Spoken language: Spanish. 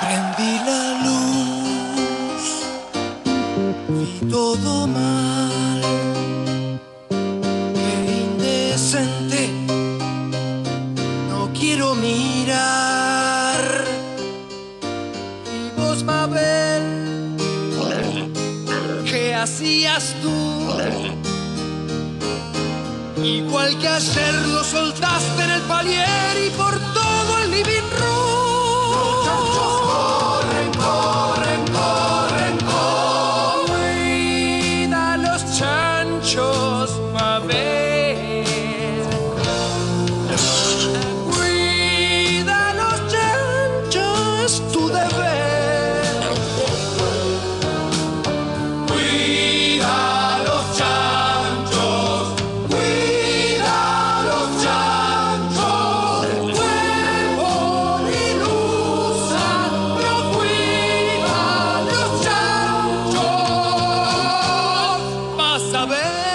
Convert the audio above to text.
Prendí la luz, vi todo mal. Qué indecente, no quiero mirar. Y vos, Mabel, ¿qué hacías tú? Igual que ayer lo soltaste en el palier saber.